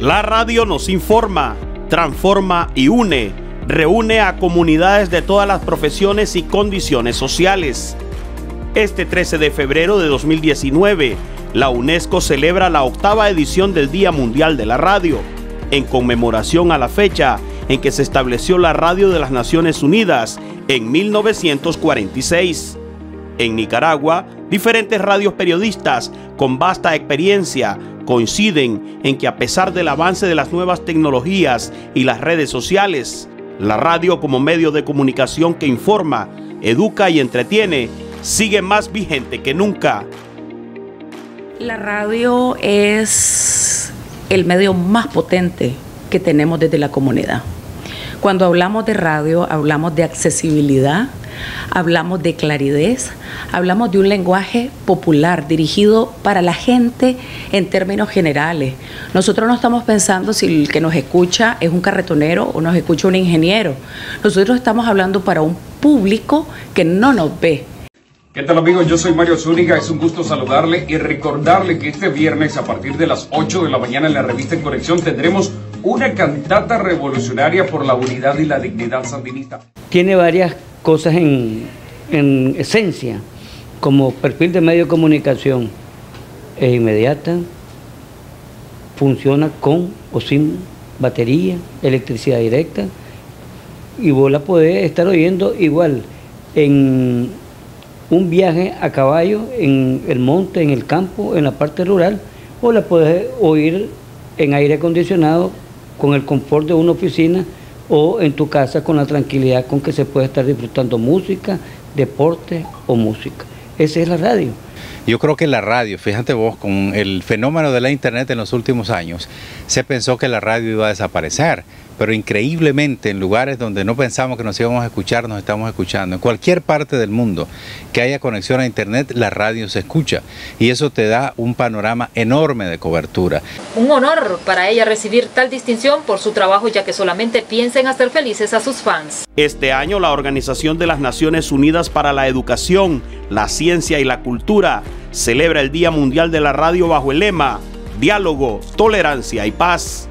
La radio nos informa, transforma y une. Reúne a comunidades de todas las profesiones y condiciones sociales. Este 13 de febrero de 2019, la UNESCO celebra la octava edición del Día Mundial de la Radio, en conmemoración a la fecha en que se estableció la Radio de las Naciones Unidas en 1946. En Nicaragua, diferentes radios periodistas con vasta experiencia coinciden en que a pesar del avance de las nuevas tecnologías y las redes sociales, la radio como medio de comunicación que informa, educa y entretiene sigue más vigente que nunca. La radio es el medio más potente que tenemos desde la comunidad. Cuando hablamos de radio, hablamos de accesibilidad, hablamos de claridad, hablamos de un lenguaje popular dirigido para la gente en términos generales. Nosotros no estamos pensando si el que nos escucha es un carretonero o nos escucha un ingeniero. Nosotros estamos hablando para un público que no nos ve. ¿Qué tal amigos? Yo soy Mario Zúñiga, es un gusto saludarle y recordarle que este viernes a partir de las 8 de la mañana en la revista En Conexión tendremos una cantata revolucionaria por la unidad y la dignidad sandinista. Tiene varias cosas en, esencia, como perfil de medio de comunicación, es inmediata, funciona con o sin batería, electricidad directa, y vos la podés estar oyendo igual en un viaje a caballo en el monte, en el campo, en la parte rural, o la podés oír en aire acondicionado con el confort de una oficina o en tu casa con la tranquilidad con que se puede estar disfrutando música, deporte o música. Esa es la radio. Yo creo que la radio, fíjate vos, con el fenómeno de la internet en los últimos años, se pensó que la radio iba a desaparecer pero increíblemente en lugares donde no pensamos que nos íbamos a escuchar, nos estamos escuchando. En cualquier parte del mundo que haya conexión a Internet, la radio se escucha y eso te da un panorama enorme de cobertura. Un honor para ella recibir tal distinción por su trabajo ya que solamente piensa en hacer felices a sus fans. Este año la Organización de las Naciones Unidas para la Educación, la Ciencia y la Cultura celebra el Día Mundial de la Radio bajo el lema Diálogo, Tolerancia y Paz.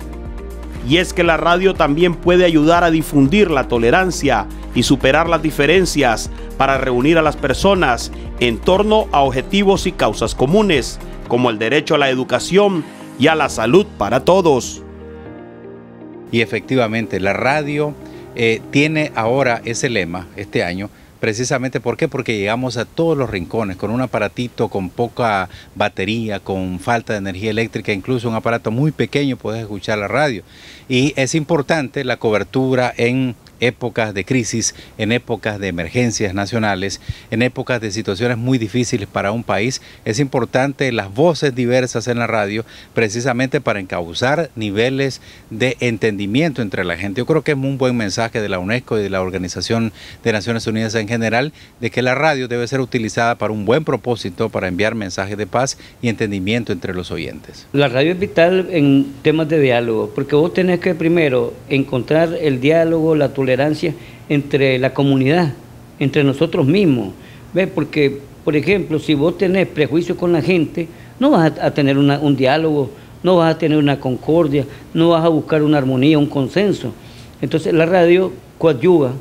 Y es que la radio también puede ayudar a difundir la tolerancia y superar las diferencias para reunir a las personas en torno a objetivos y causas comunes, como el derecho a la educación y a la salud para todos. Y efectivamente, la radio eh, tiene ahora ese lema este año, Precisamente. Porque llegamos a todos los rincones con un aparatito con poca batería, con falta de energía eléctrica, incluso un aparato muy pequeño puedes escuchar la radio. Y es importante la cobertura en épocas de crisis, en épocas de emergencias nacionales, en épocas de situaciones muy difíciles para un país, es importante las voces diversas en la radio precisamente para encauzar niveles de entendimiento entre la gente. Yo creo que es un buen mensaje de la UNESCO y de la Organización de Naciones Unidas en general de que la radio debe ser utilizada para un buen propósito, para enviar mensajes de paz y entendimiento entre los oyentes. La radio es vital en temas de diálogo, porque vos tenés que primero encontrar el diálogo, la tolerancia, tolerancia entre la comunidad, entre nosotros mismos. ¿Ves? Porque, por ejemplo, si vos tenés prejuicio con la gente, no vas a, tener un diálogo, no vas a tener una concordia, no vas a buscar una armonía, un consenso. Entonces la radio coadyuva.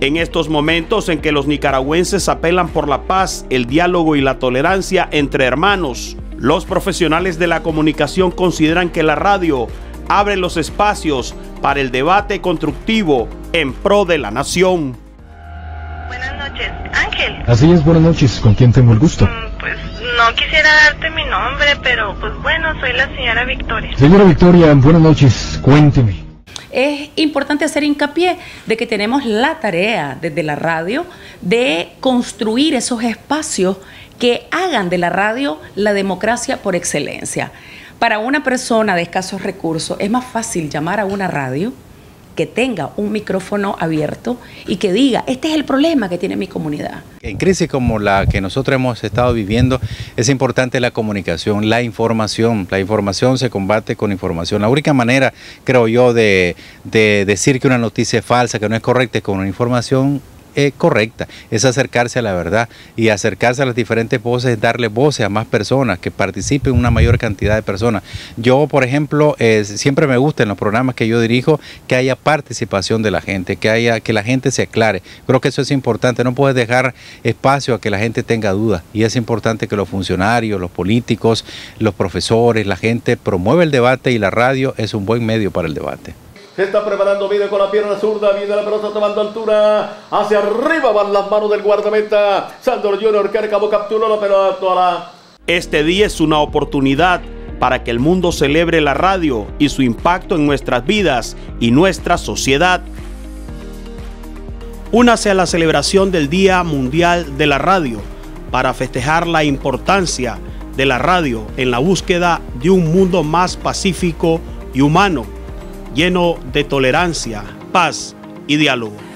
En estos momentos en que los nicaragüenses apelan por la paz, el diálogo y la tolerancia entre hermanos, los profesionales de la comunicación consideran que la radio abre los espacios para el debate constructivo en pro de la nación. Buenas noches, Ángel. Así es, buenas noches. ¿Con quién tengo el gusto? Mm, pues no quisiera darte mi nombre, pero pues bueno, soy la señora Victoria. Señora Victoria, buenas noches. Cuénteme. Es importante hacer hincapié de que tenemos la tarea desde la radio de construir esos espacios que hagan de la radio la democracia por excelencia. Para una persona de escasos recursos es más fácil llamar a una radio que tenga un micrófono abierto y que diga, este es el problema que tiene mi comunidad. En crisis como la que nosotros hemos estado viviendo, es importante la comunicación, la información. La información se combate con información. La única manera, creo yo, de, de decir que una noticia es falsa, que no es correcta, es con una información eh, correcta, es acercarse a la verdad y acercarse a las diferentes voces, darle voces a más personas, que participen una mayor cantidad de personas. Yo, por ejemplo, eh, siempre me gusta en los programas que yo dirijo que haya participación de la gente, que haya que la gente se aclare. Creo que eso es importante, no puedes dejar espacio a que la gente tenga dudas y es importante que los funcionarios, los políticos, los profesores, la gente promueva el debate y la radio es un buen medio para el debate. Se está preparando, mide con la pierna zurda, viene la pelota tomando altura. Hacia arriba van las manos del guardameta. Sandro Junior Cárcamo capturó la pelota. Este día es una oportunidad para que el mundo celebre la radio y su impacto en nuestras vidas y nuestra sociedad. Únase a la celebración del Día Mundial de la Radio para festejar la importancia de la radio en la búsqueda de un mundo más pacífico y humano lleno de tolerancia, paz y diálogo.